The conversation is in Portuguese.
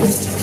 Thank